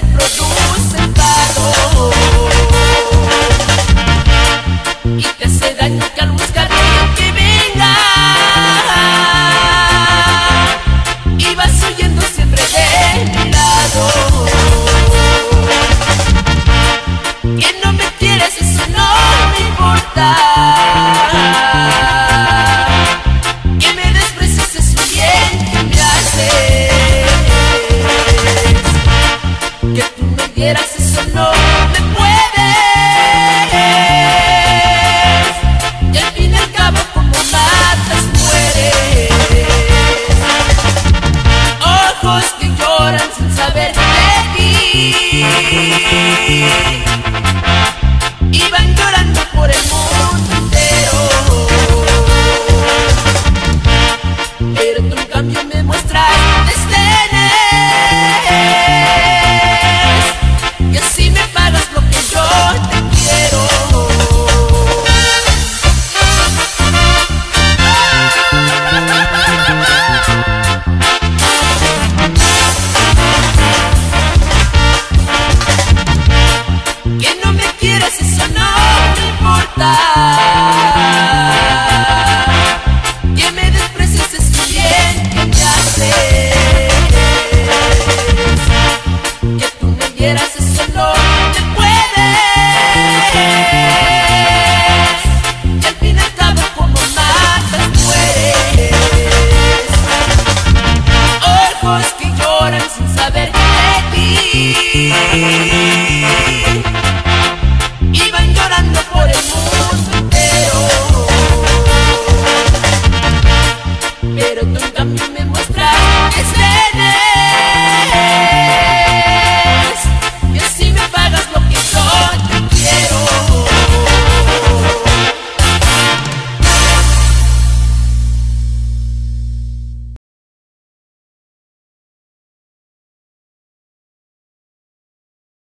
te produce enfado y te hace daño que al buscar que venga y vas huyendo siempre de mi lado. Que no me quieres eso no me importa. fogueira 다